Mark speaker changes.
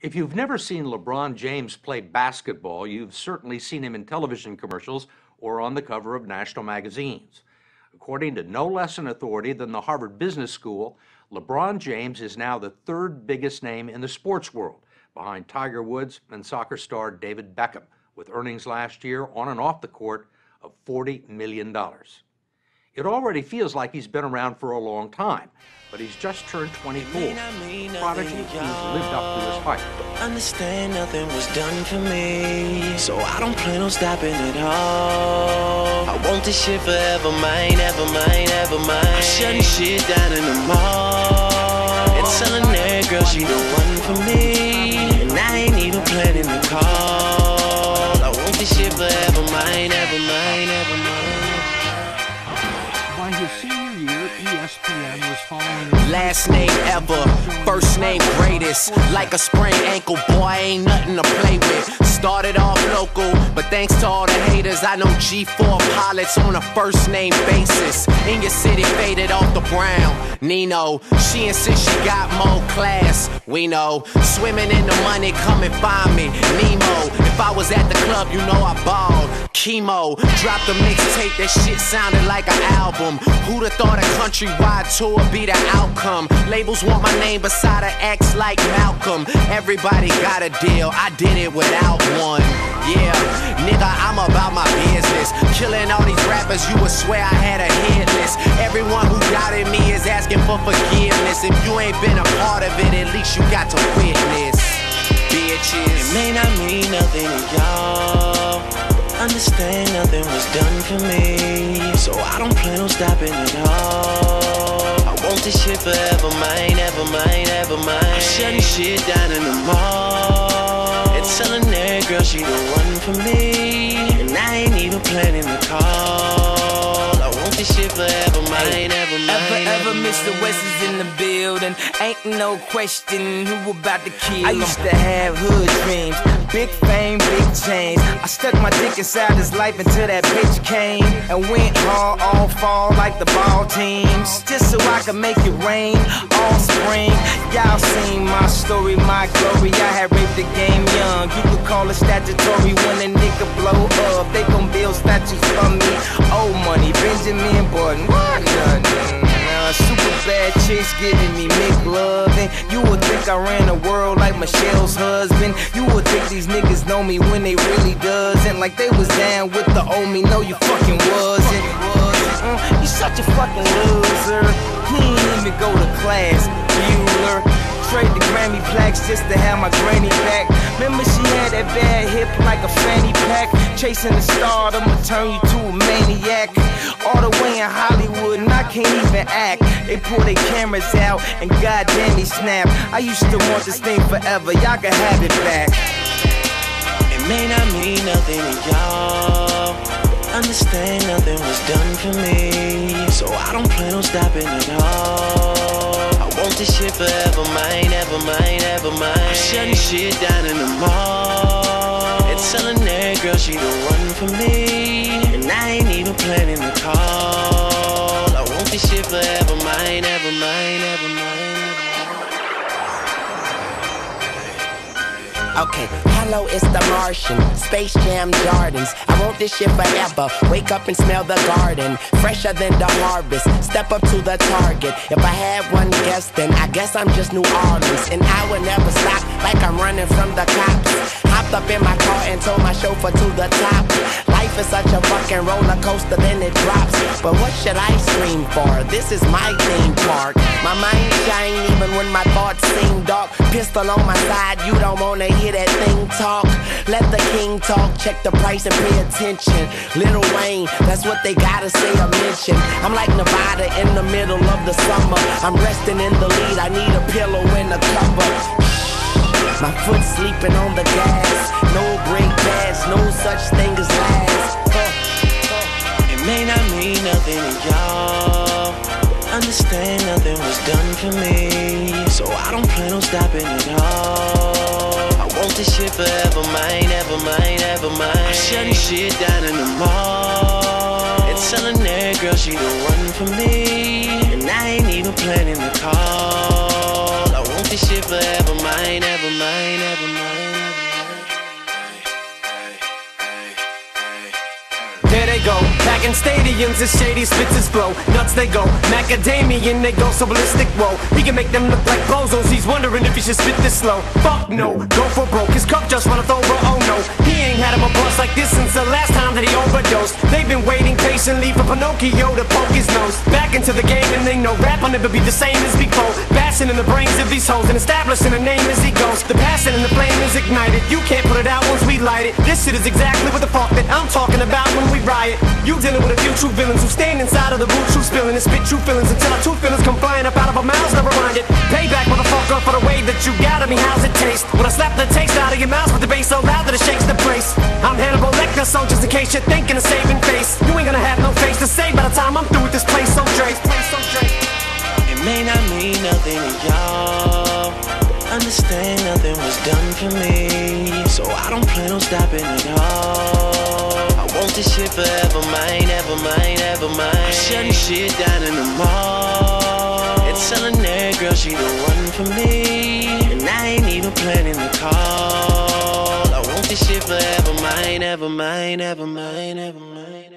Speaker 1: If you've never seen LeBron James play basketball, you've certainly seen him in television commercials or on the cover of national magazines. According to no less an authority than the Harvard Business School, LeBron James is now the third biggest name in the sports world, behind Tiger Woods and soccer star David Beckham, with earnings last year on and off the court of $40 million. It already feels like he's been around for a long time, but he's just turned 24. Prodigy, he's lived up to his hype.
Speaker 2: Understand nothing was done for me, so I don't plan on stopping at all. I want this shit forever, mine, ever mine, ever mine. I'm shutting shit down in the mall. And telling that girl she the one for me. And I ain't even planning the call. I want this shit forever, mine,
Speaker 3: Last name ever, first name greatest. Like a sprained ankle, boy, ain't nothing to play with. Started off local, but thanks to all the haters, I know G4 pilots on a first name basis. In your city, faded off the brown. Nino, she insists she got more class. We know, swimming in the money, come and find me. Nemo, if I was at the club, you know I balled. Chemo, dropped a mixtape, that shit sounded like an album. Who'da thought a countrywide tour be the outcome? Labels want my name beside an X like Malcolm. Everybody got a deal, I did it without one. Yeah, nigga, I'm about my business. Killing all these rappers, you would swear I had a hit list. Everyone who doubted me is asking for forgiveness. If you ain't been a part of it, at least you got to witness. Bitches.
Speaker 2: It may not mean nothing to y'all. Understand nothing was done for me. So I don't plan on stopping at all. I want this shit forever, mine, ever mine, ever mine. I'm shutting shit down in the mall. And telling that girl she the one for me. Planning the call. I want this shit forever, mine, ever mine.
Speaker 4: Ever, ever,
Speaker 2: ever
Speaker 4: Mr. West is in the building. Ain't no question who about to kill I used to have hood dreams. Big fame, big change. I stuck my dick inside his life until that bitch came and went hard all fall like the ball teams. Just so I could make it rain all spring. Y'all seen my story, my glory. I had raped the game young. You could call it statutory when a nigga blow up. They gon' build statues for me. Old money, Benjamin Button. What? Uh, super bad chicks giving me McLovin. You would think I ran the world like Michelle's husband. You would think these niggas know me when they really doesn't. Like they was down with the old me. No, you fucking wasn't. Mm, you such a fucking loser. He ain't even go to class, Bueller. Trade the Grammy plaques just to have my granny back. Remember she had that bad hip like a fanny pack. Chasing the star, I'ma turn you to a maniac. All the way in Hollywood, and I can't even act. They pull their cameras out, and goddamn he snap. I used to want this thing forever, y'all can have it back.
Speaker 2: It may not mean nothing to y'all. Understand nothing was done for me. So I don't plan on stopping at all. I want this shit forever, mine, ever mine, ever mine. I'm shutting shit down in the mall. And telling that girl she the one for me. And I ain't even planning the call. I want this shit forever, mine, ever mine, ever mine.
Speaker 3: Okay, hello, it's the Martian. Space Jam Jordans. I want this shit forever. Wake up and smell the garden. Fresher than the harvest. Step up to the target. If I had one guess, then I guess I'm just New Orleans. And I would never stop like I'm running from the cops. Hopped up in my car and told my chauffeur to the top. Life is such a fucking roller coaster, then it drops. But what should I scream for? This is my theme park. My mind shine even when my thoughts seem dark. Pistol on my side, you don't wanna hear that thing talk. Let the king talk, check the price and pay attention. Lil Wayne, that's what they gotta say or mention. I'm like Nevada in the middle of the summer. I'm resting in the lead, I need a pillow and a cover. My foot sleeping on the gas. No brake pads, no such thing as last.
Speaker 2: It may not mean nothing to y'all. Understand nothing was done for me. So I don't plan on stopping at all. I want this shit forever, mine, ever mine, ever mine. I'm shutting shit down in the mall. And telling that girl she the one for me. And I ain't even planning the call. I want this shit forever
Speaker 5: go, back stadiums as shady spits blow. Nuts they go, macadamian they go so ballistic. Whoa, he can make them look like bozos. He's wondering if he should spit this slow. Fuck no, go for broke. His cup just runneth over. Oh no, he ain't had him a bust like this since the last time that he overdosed. They've been waiting patiently for Pinocchio to poke his nose back into the game, and they know rap will never be the same as before. Bashing in the brains of these hoes and establishing a name as he goes. The passion and the flame is ignited. You can't put it out once we light it. This shit is exactly what the fuck that I'm talking about when we riot. You dealing with a few true villains who stand inside of the root, true spilling and spit true feelings until our true feelings come flying up out of our mouths. Never mind it. Payback, motherfucker, for the way that you got at me. How's it taste? When I slap the taste out of your mouth with the bass so loud that it shakes the place. I'm Hannibal Lecter, so just in case you're thinking of saving face, you ain't gonna have no face to save by the time I'm through with this place. So so Dre.
Speaker 2: It may not mean nothing to y'all. Understand nothing was done for me. So I don't plan on stopping at all. I want this shit forever mine, ever mine, ever mine. I'm shutting shit down in the mall. And telling that girl she the one for me. And I ain't even planning the call. I want this shit forever mine, ever mine, ever mine, ever mine.